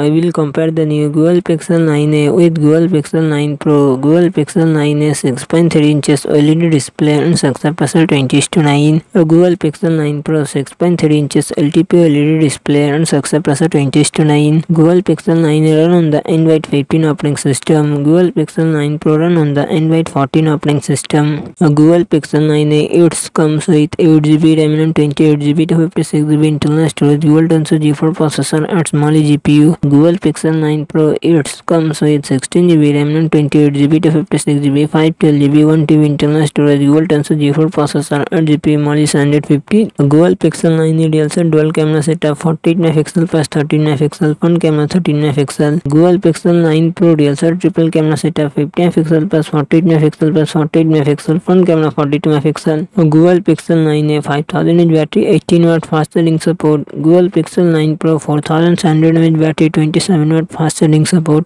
I will compare the new Google Pixel 9a with Google Pixel 9 Pro. Google Pixel 9a 6.3 inches OLED display and success ratio 20 to 9. Google Pixel 9 Pro 6.3 inches LTP OLED display and success ratio 20 to 9. Google Pixel 9 run on the Android 15 operating system. Google Pixel 9 Pro run on the Android 14 operating system. Google Pixel 9a it comes with 8GB RAM and 28GB to 56GB internal storage. Google Tensor G4 processor and small GPU. Google Pixel 9 Pro it comes with 16GB RAM and 28GB to 56GB 512GB 1TB internal storage Google Tensor G4 processor and GPU Mali 750 Google Pixel 9 ideal set dual camera setup 48 megapixel plus 13 megapixel front camera 13 megapixel Google Pixel 9 Pro set triple camera setup 50 megapixel plus 48 megapixel plus 48 megapixel front camera 42 megapixel Google Pixel 9a 5000 mAh battery 18 watt fast charging support Google Pixel 9 Pro 4700 mAh battery 27 watt fast charging support